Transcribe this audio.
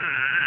Mm-hmm.